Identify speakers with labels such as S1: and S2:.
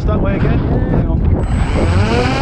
S1: just that way again. Yeah.